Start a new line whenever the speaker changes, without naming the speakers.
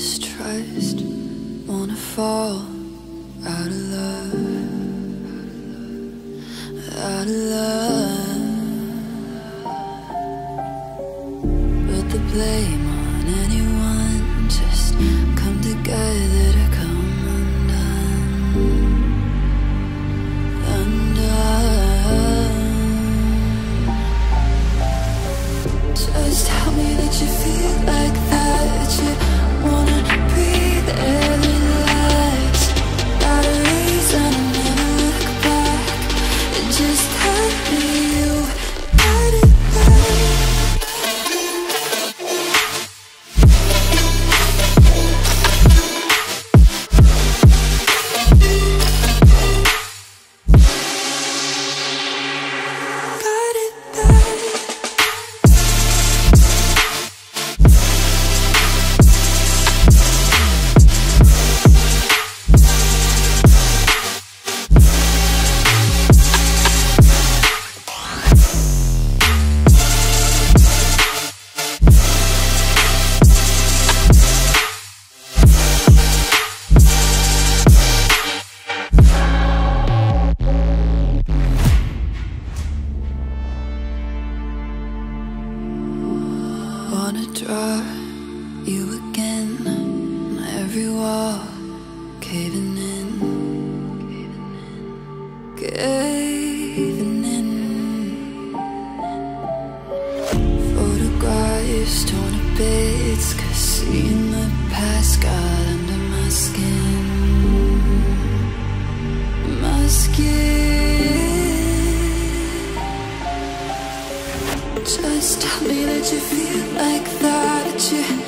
mistrust, wanna fall out of love, out of love. Put the blame on anyone, just come together to come you Wanna draw you again. My every wall caving in, caving Did you feel like that? You